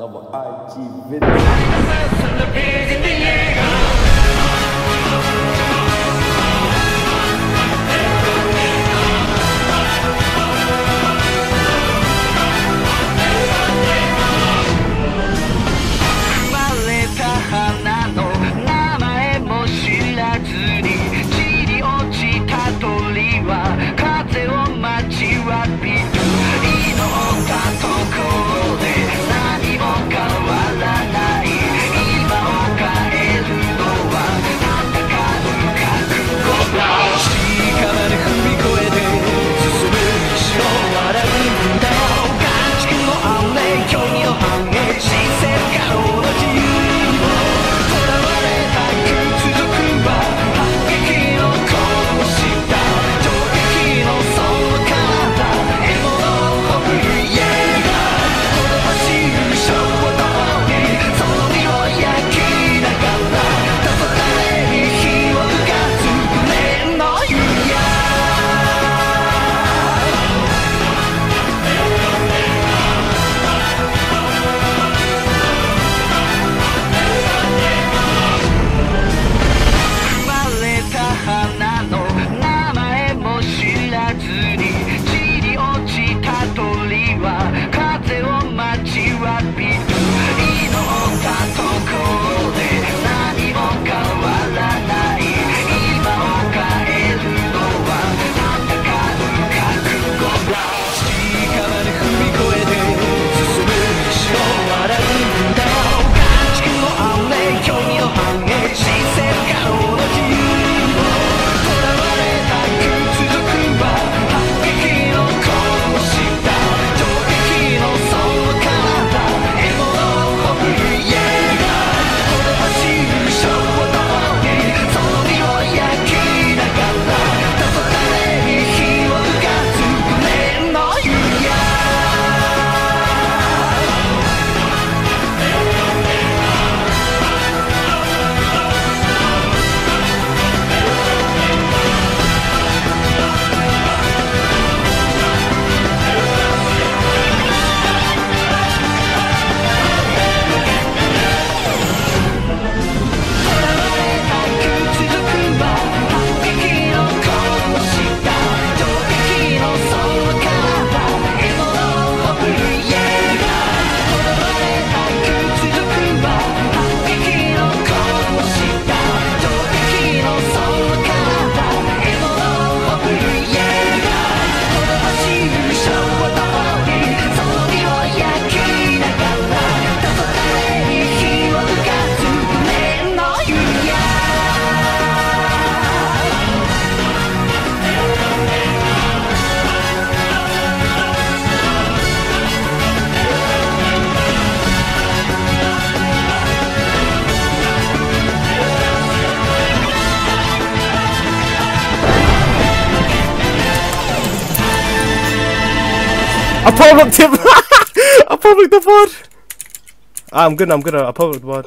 I'm the Number ITV. I power blocked him! I power the board! I'm good, I'm good, I power the board.